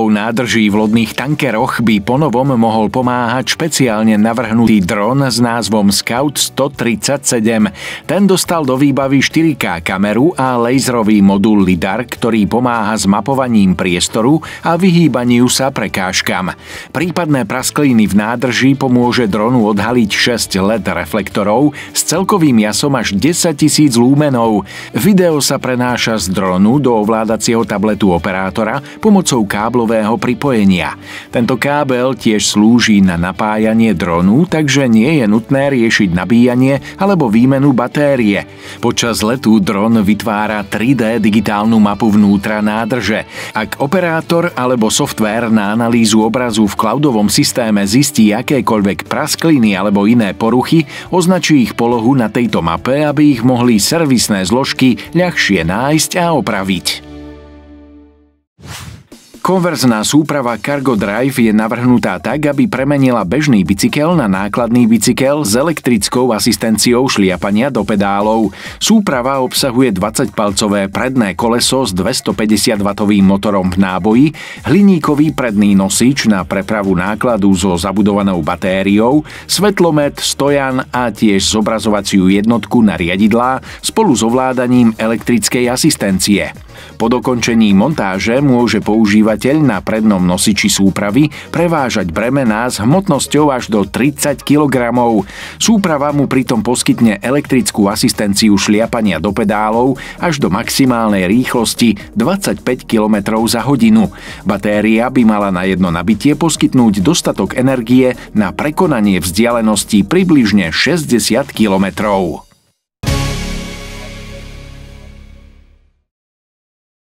Výstavbou nádrží v lodných tankeroch by ponovom mohol pomáhať špeciálne navrhnutý dron s názvom Scout 137. Ten dostal do výbavy 4K kameru a laserový modul LIDAR, ktorý pomáha s mapovaním priestoru a vyhýbaniu sa prekážkam. Prípadné praskliny v nádrži pomôže dronu odhaliť 6 LED reflektorov s celkovým jasom až 10 tisíc lúmenov. Video sa prenáša z dronu do ovládacieho tabletu operátora pomocou káblového pripojenia. Tento kábel tiež slúži na napájanie dronu, takže nie je nutné riešiť nabíjanie alebo výmenu batérie. Počas letu dron vytvára 3D digitálnu mapu vnútra nádrže. Ak operátor alebo software na analýzu obrazu v cloudovom systéme zistí akékoľvek praskliny alebo iné poruchy, označí ich polohu na tejto mape, aby ich mohli servisné zložky ľahšie nájsť a opraviť. Konverzná súprava Cargo Drive je navrhnutá tak, aby premenila bežný bicykel na nákladný bicykel s elektrickou asistenciou šliapania do pedálov. Súprava obsahuje 20-palcové predné koleso s 250W motorom v náboji, hliníkový predný nosič na prepravu nákladu so zabudovanou batériou, svetlomet, stojan a tiež zobrazovaciu jednotku na riadidlá spolu s ovládaním elektrickej asistencie. Po dokončení montáže môže používateľ na prednom nosiči súpravy prevážať bremená s hmotnosťou až do 30 kg. Súprava mu pritom poskytne elektrickú asistenciu šliapania do pedálov až do maximálnej rýchlosti 25 km za hodinu. Batéria by mala na jedno nabitie poskytnúť dostatok energie na prekonanie vzdialenosti približne 60 kilometrov.